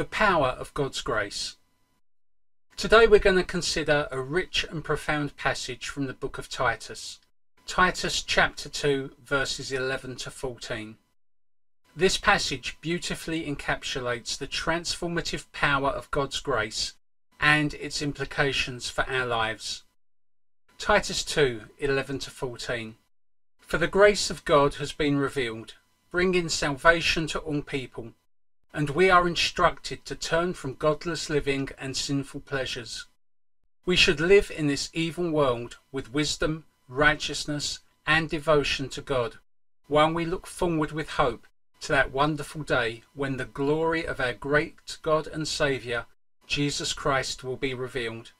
The power of God's grace. Today we're going to consider a rich and profound passage from the book of Titus. Titus chapter 2 verses 11 to 14. This passage beautifully encapsulates the transformative power of God's grace and its implications for our lives. Titus 2 11 to 14. For the grace of God has been revealed, bringing salvation to all people, and we are instructed to turn from godless living and sinful pleasures. We should live in this evil world with wisdom, righteousness, and devotion to God, while we look forward with hope to that wonderful day when the glory of our great God and Saviour, Jesus Christ, will be revealed.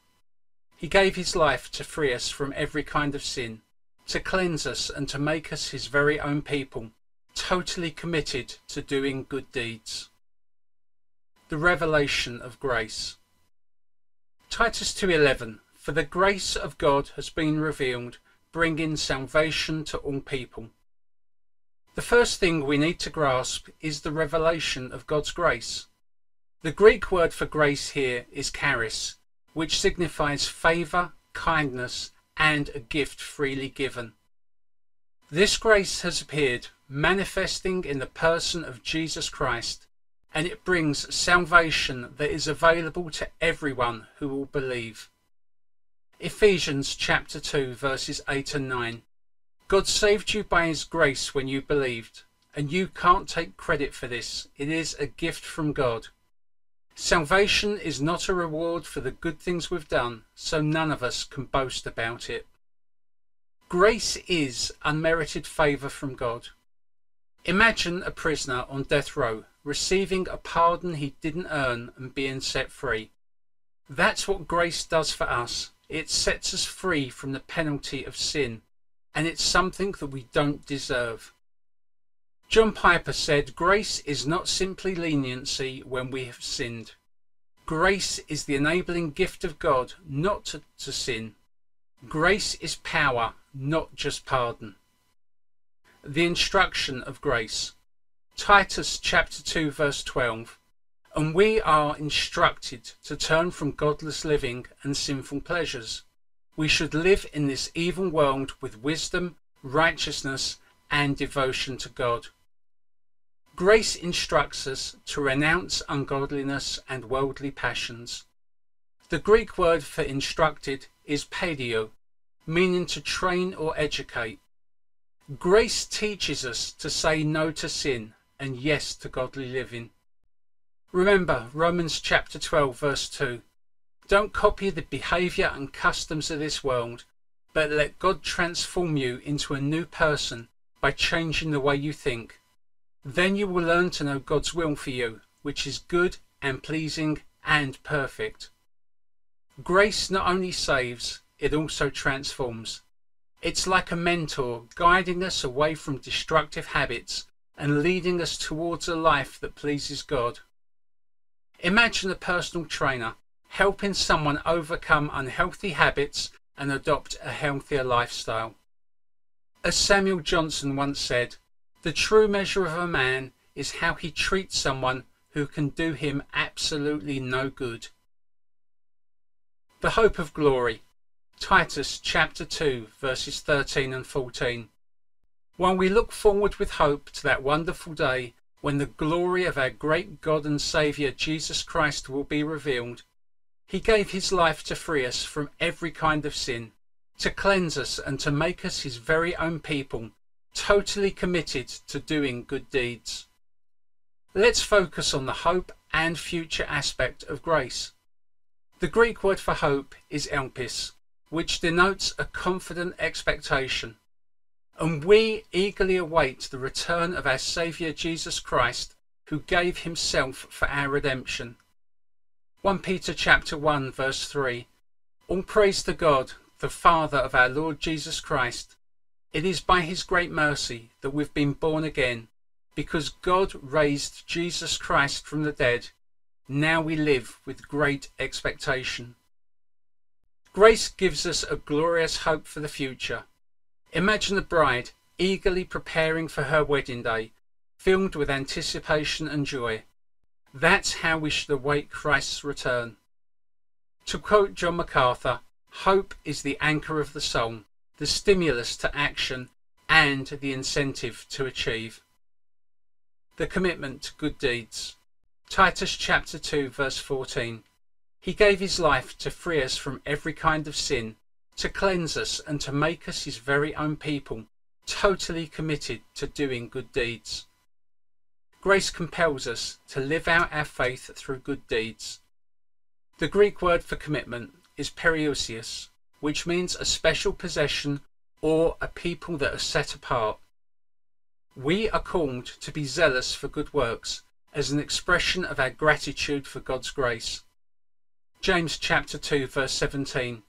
He gave his life to free us from every kind of sin to cleanse us and to make us his very own people, totally committed to doing good deeds. The revelation of grace. Titus 2:11 For the grace of God has been revealed, bringing salvation to all people. The first thing we need to grasp is the revelation of God's grace. The Greek word for grace here is charis, which signifies favor, kindness, and a gift freely given. This grace has appeared, manifesting in the person of Jesus Christ, and it brings salvation that is available to everyone who will believe. Ephesians chapter 2 verses 8 and 9. God saved you by his grace when you believed, and you can't take credit for this. It is a gift from God. Salvation is not a reward for the good things we've done, so none of us can boast about it. Grace is unmerited favour from God. Imagine a prisoner on death row receiving a pardon he didn't earn and being set free. That's what grace does for us. It sets us free from the penalty of sin, and it's something that we don't deserve. John Piper said, Grace is not simply leniency when we have sinned. Grace is the enabling gift of God not to, to sin. Grace is power, not just pardon. The instruction of grace. Titus chapter 2 verse 12. And we are instructed to turn from godless living and sinful pleasures. We should live in this evil world with wisdom, righteousness, and devotion to God. Grace instructs us to renounce ungodliness and worldly passions. The Greek word for instructed is paidio, meaning to train or educate. Grace teaches us to say no to sin and yes to godly living. Remember Romans chapter 12 verse 2. Don't copy the behavior and customs of this world, but let God transform you into a new person by changing the way you think. Then you will learn to know God's will for you, which is good and pleasing and perfect. Grace not only saves, it also transforms. It's like a mentor guiding us away from destructive habits and leading us towards a life that pleases God. Imagine a personal trainer helping someone overcome unhealthy habits and adopt a healthier lifestyle. As Samuel Johnson once said, the true measure of a man is how he treats someone who can do him absolutely no good. The hope of glory. Titus chapter 2 verses 13 and 14. While we look forward with hope to that wonderful day when the glory of our great God and Saviour Jesus Christ will be revealed, He gave His life to free us from every kind of sin, to cleanse us and to make us His very own people totally committed to doing good deeds. Let's focus on the hope and future aspect of grace. The Greek word for hope is elpis, which denotes a confident expectation. And we eagerly await the return of our Saviour Jesus Christ, who gave himself for our redemption. 1 Peter chapter 1 verse 3 All praise to God, the Father of our Lord Jesus Christ, it is by His great mercy that we've been born again. Because God raised Jesus Christ from the dead, now we live with great expectation. Grace gives us a glorious hope for the future. Imagine the bride eagerly preparing for her wedding day, filled with anticipation and joy. That's how we should await Christ's return. To quote John MacArthur, hope is the anchor of the soul, the stimulus to action, and the incentive to achieve. The commitment to good deeds. Titus chapter 2 verse 14. He gave his life to free us from every kind of sin, to cleanse us and to make us his very own people, totally committed to doing good deeds. Grace compels us to live out our faith through good deeds. The Greek word for commitment is periousios, which means a special possession or a people that are set apart. We are called to be zealous for good works as an expression of our gratitude for God's grace. James chapter 2 verse 17.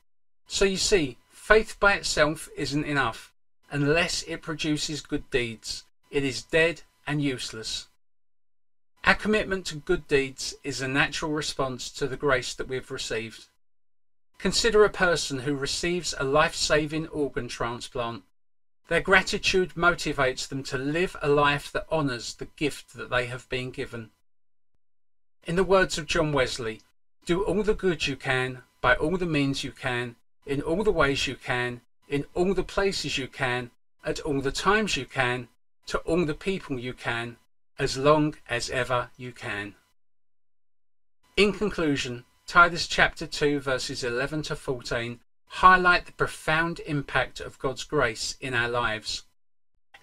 So you see, faith by itself isn't enough. Unless it produces good deeds, it is dead and useless. Our commitment to good deeds is a natural response to the grace that we've received. Consider a person who receives a life-saving organ transplant. Their gratitude motivates them to live a life that honours the gift that they have been given. In the words of John Wesley, do all the good you can, by all the means you can, in all the ways you can, in all the places you can, at all the times you can, to all the people you can, as long as ever you can. In conclusion, Titus chapter 2 verses 11 to 14 highlight the profound impact of God's grace in our lives.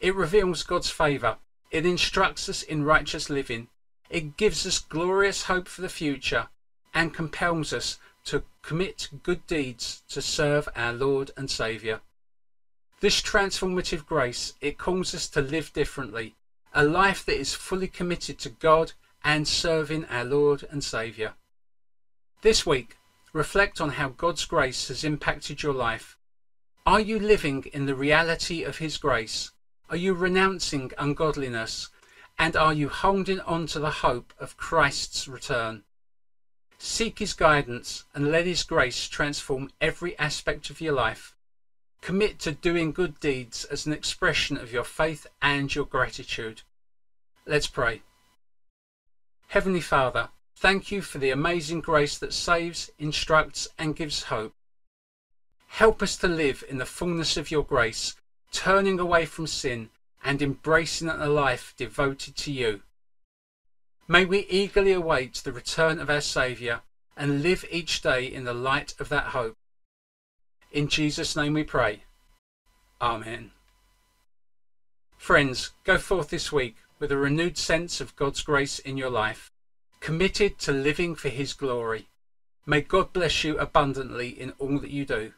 It reveals God's favour. It instructs us in righteous living. It gives us glorious hope for the future and compels us to commit good deeds to serve our Lord and Saviour. This transformative grace, it calls us to live differently, a life that is fully committed to God and serving our Lord and Saviour. This week, reflect on how God's grace has impacted your life. Are you living in the reality of His grace? Are you renouncing ungodliness? And are you holding on to the hope of Christ's return? Seek His guidance and let His grace transform every aspect of your life. Commit to doing good deeds as an expression of your faith and your gratitude. Let's pray. Heavenly Father, Thank you for the amazing grace that saves, instructs, and gives hope. Help us to live in the fullness of your grace, turning away from sin and embracing a life devoted to you. May we eagerly await the return of our Saviour and live each day in the light of that hope. In Jesus' name we pray. Amen. Friends, go forth this week with a renewed sense of God's grace in your life committed to living for His glory. May God bless you abundantly in all that you do.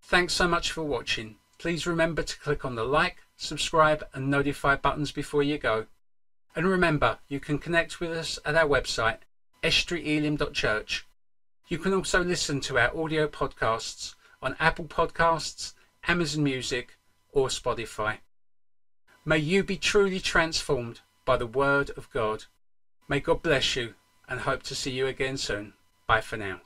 Thanks so much for watching. Please remember to click on the like, subscribe and notify buttons before you go. And remember, you can connect with us at our website, estuaryelim.church. You can also listen to our audio podcasts on Apple Podcasts, Amazon Music or Spotify. May you be truly transformed by the Word of God. May God bless you and hope to see you again soon. Bye for now.